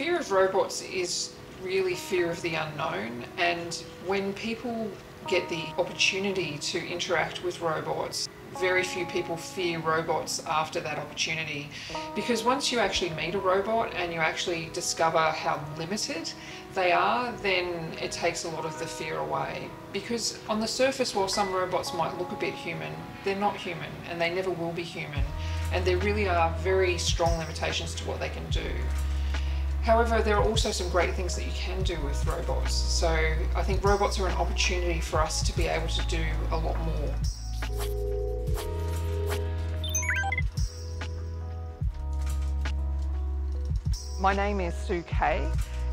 fear of robots is really fear of the unknown, and when people get the opportunity to interact with robots, very few people fear robots after that opportunity because once you actually meet a robot and you actually discover how limited they are, then it takes a lot of the fear away. Because on the surface, while some robots might look a bit human, they're not human and they never will be human. And there really are very strong limitations to what they can do. However, there are also some great things that you can do with robots. So I think robots are an opportunity for us to be able to do a lot more. My name is Sue Keay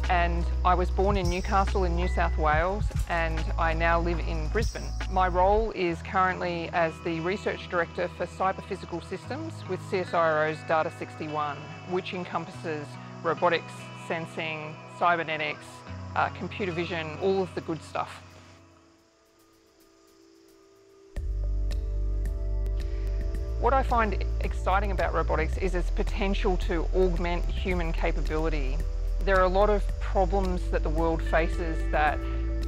and I was born in Newcastle in New South Wales and I now live in Brisbane. My role is currently as the Research Director for Cyber Physical Systems with CSIRO's Data 61, which encompasses robotics, sensing, cybernetics, uh, computer vision, all of the good stuff. What I find exciting about robotics is its potential to augment human capability. There are a lot of problems that the world faces that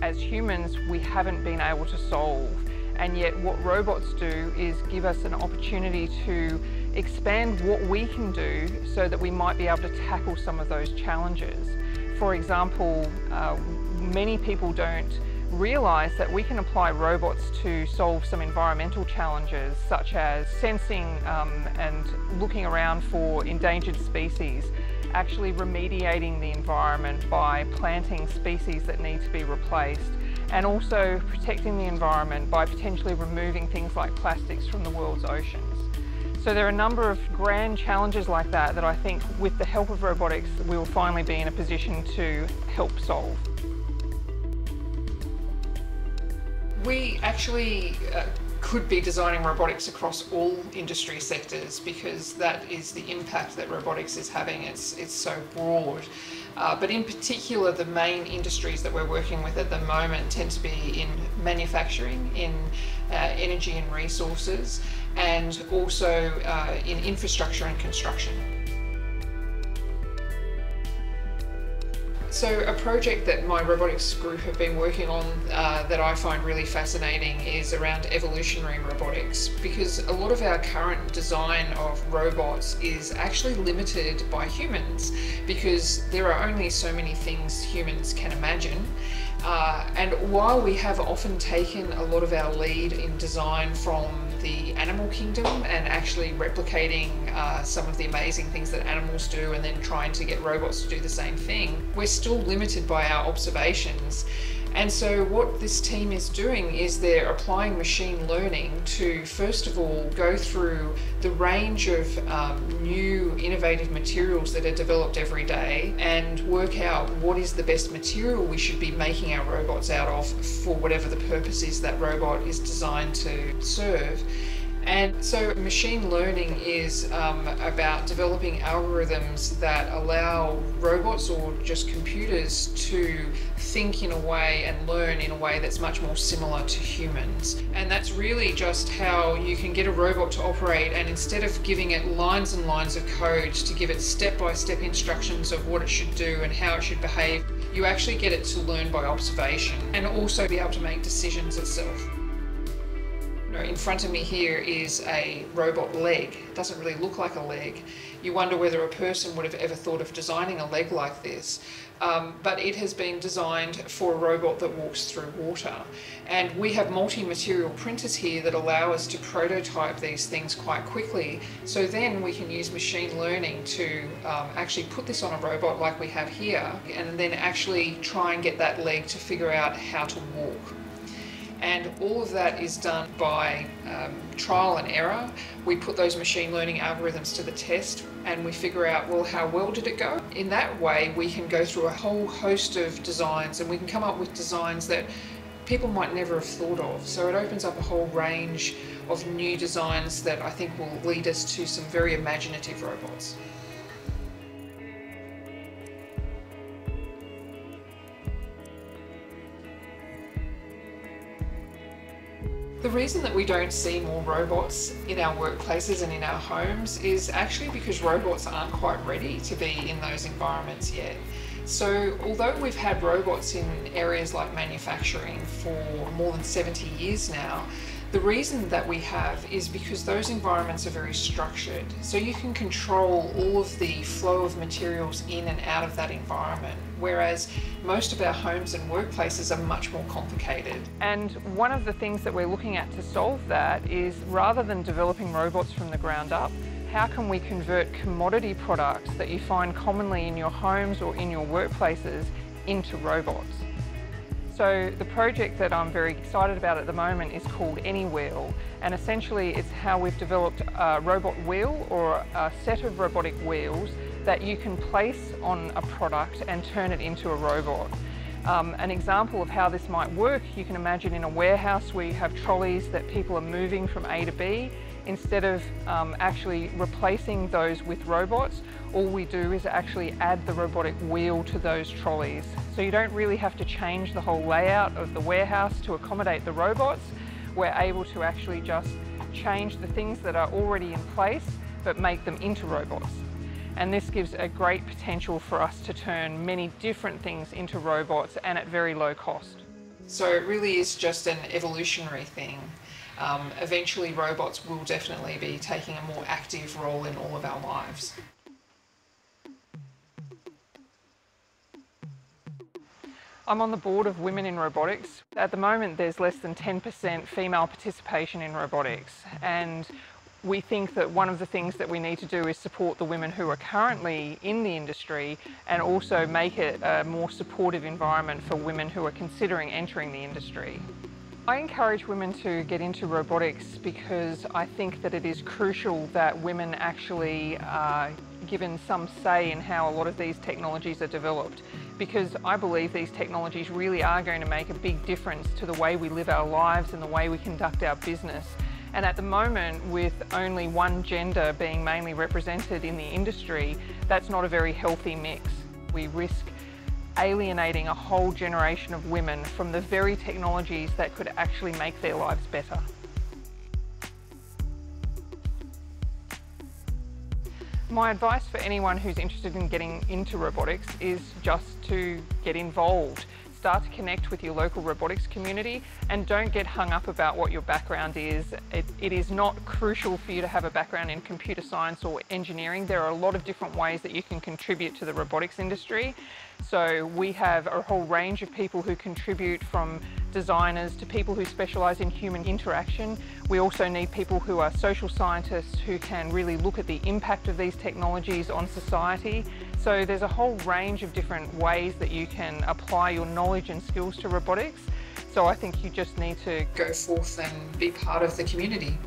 as humans we haven't been able to solve and yet what robots do is give us an opportunity to expand what we can do so that we might be able to tackle some of those challenges. For example, uh, many people don't realise that we can apply robots to solve some environmental challenges such as sensing um, and looking around for endangered species actually remediating the environment by planting species that need to be replaced and also protecting the environment by potentially removing things like plastics from the world's oceans. So there are a number of grand challenges like that that I think with the help of robotics we will finally be in a position to help solve. We actually uh, could be designing robotics across all industry sectors because that is the impact that robotics is having. It's, it's so broad. Uh, but in particular, the main industries that we're working with at the moment tend to be in manufacturing, in uh, energy and resources, and also uh, in infrastructure and construction. So a project that my robotics group have been working on uh, that I find really fascinating is around evolutionary robotics because a lot of our current design of robots is actually limited by humans because there are only so many things humans can imagine uh, and while we have often taken a lot of our lead in design from the animal kingdom and actually replicating uh, some of the amazing things that animals do and then trying to get robots to do the same thing, we're still limited by our observations. And so what this team is doing is they're applying machine learning to first of all go through the range of um, new innovative materials that are developed every day and work out what is the best material we should be making our robots out of for whatever the purpose is that robot is designed to serve. And so machine learning is um, about developing algorithms that allow robots or just computers to think in a way and learn in a way that's much more similar to humans. And that's really just how you can get a robot to operate and instead of giving it lines and lines of code to give it step-by-step -step instructions of what it should do and how it should behave, you actually get it to learn by observation and also be able to make decisions itself in front of me here is a robot leg. It doesn't really look like a leg. You wonder whether a person would have ever thought of designing a leg like this. Um, but it has been designed for a robot that walks through water. And we have multi-material printers here that allow us to prototype these things quite quickly. So then we can use machine learning to um, actually put this on a robot like we have here, and then actually try and get that leg to figure out how to walk and all of that is done by um, trial and error. We put those machine learning algorithms to the test and we figure out, well, how well did it go? In that way, we can go through a whole host of designs and we can come up with designs that people might never have thought of. So it opens up a whole range of new designs that I think will lead us to some very imaginative robots. The reason that we don't see more robots in our workplaces and in our homes is actually because robots aren't quite ready to be in those environments yet. So, although we've had robots in areas like manufacturing for more than 70 years now, the reason that we have is because those environments are very structured. So you can control all of the flow of materials in and out of that environment, whereas most of our homes and workplaces are much more complicated. And one of the things that we're looking at to solve that is rather than developing robots from the ground up, how can we convert commodity products that you find commonly in your homes or in your workplaces into robots? So the project that I'm very excited about at the moment is called AnyWheel and essentially it's how we've developed a robot wheel or a set of robotic wheels that you can place on a product and turn it into a robot. Um, an example of how this might work, you can imagine in a warehouse where you have trolleys that people are moving from A to B instead of um, actually replacing those with robots, all we do is actually add the robotic wheel to those trolleys. So you don't really have to change the whole layout of the warehouse to accommodate the robots. We're able to actually just change the things that are already in place, but make them into robots. And this gives a great potential for us to turn many different things into robots and at very low cost. So it really is just an evolutionary thing. Um, eventually robots will definitely be taking a more active role in all of our lives. I'm on the board of Women in Robotics. At the moment there's less than 10% female participation in robotics and we think that one of the things that we need to do is support the women who are currently in the industry and also make it a more supportive environment for women who are considering entering the industry. I encourage women to get into robotics because I think that it is crucial that women actually are given some say in how a lot of these technologies are developed because I believe these technologies really are going to make a big difference to the way we live our lives and the way we conduct our business. And at the moment, with only one gender being mainly represented in the industry, that's not a very healthy mix. We risk alienating a whole generation of women from the very technologies that could actually make their lives better. My advice for anyone who's interested in getting into robotics is just to get involved start to connect with your local robotics community and don't get hung up about what your background is. It, it is not crucial for you to have a background in computer science or engineering. There are a lot of different ways that you can contribute to the robotics industry. So we have a whole range of people who contribute from designers to people who specialise in human interaction. We also need people who are social scientists who can really look at the impact of these technologies on society. So there's a whole range of different ways that you can apply your knowledge and skills to robotics. So I think you just need to go forth and be part of the community.